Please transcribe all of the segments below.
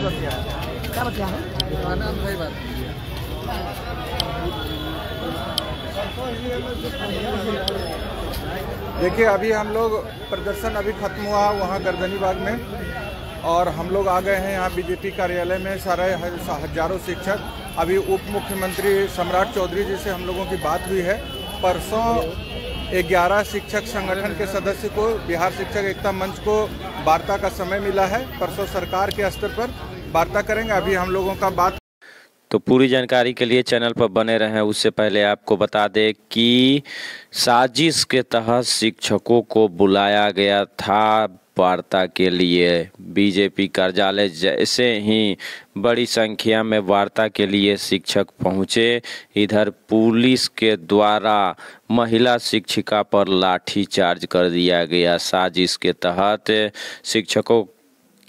क्या देखिए, अभी हम लोग प्रदर्शन अभी खत्म हुआ वहाँ गर्दनी बाग में और हम लोग आ गए हैं यहाँ बीजेपी कार्यालय में, सारे हज़ारों शिक्षक। अभी उप मुख्यमंत्री सम्राट चौधरी जी से हम लोगों की बात हुई है। परसों ग्यारह शिक्षक संगठन के सदस्य को, बिहार शिक्षक एकता मंच को वार्ता का समय मिला है। परसों सरकार के स्तर पर वार्ता करेंगे, अभी हम लोगों का बात तो पूरी जानकारी के लिए चैनल पर बने रहें। उससे पहले आपको बता दें कि साजिश के तहत शिक्षकों को बुलाया गया था वार्ता के लिए। बीजेपी कार्यालय जैसे ही बड़ी संख्या में वार्ता के लिए शिक्षक पहुँचे, इधर पुलिस के द्वारा महिला शिक्षिका पर लाठी चार्ज कर दिया गया। साजिश के तहत शिक्षकों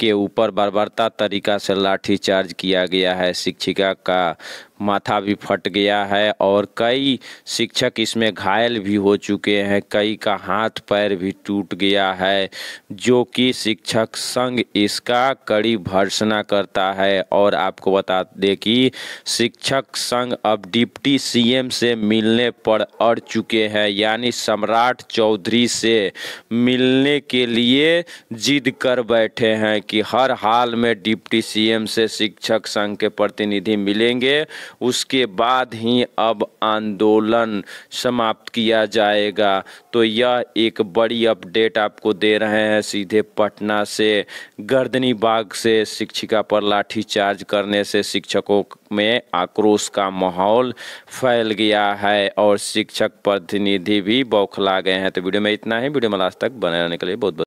के ऊपर बर्बरता तरीका से लाठी चार्ज किया गया है। शिक्षिका का माथा भी फट गया है और कई शिक्षक इसमें घायल भी हो चुके हैं। कई का हाथ पैर भी टूट गया है, जो कि शिक्षक संघ इसका कड़ी भर्सना करता है। और आपको बता दें कि शिक्षक संघ अब डिप्टी सीएम से मिलने पर अड़ चुके हैं, यानी सम्राट चौधरी से मिलने के लिए जिद कर बैठे हैं कि हर हाल में डिप्टी सीएम से शिक्षक संघ के प्रतिनिधि मिलेंगे। उसके बाद ही अब आंदोलन समाप्त किया जाएगा। तो यह एक बड़ी अपडेट आपको दे रहे हैं। सीधे पटना से, गर्दनी बाग से शिक्षिका पर लाठीचार्ज करने से शिक्षकों में आक्रोश का माहौल फैल गया है और शिक्षक प्रतिनिधि भी बौखला गए हैं। तो वीडियो में इतना ही। वीडियो में लास्ट तक बने रहने के लिए बहुत बहुत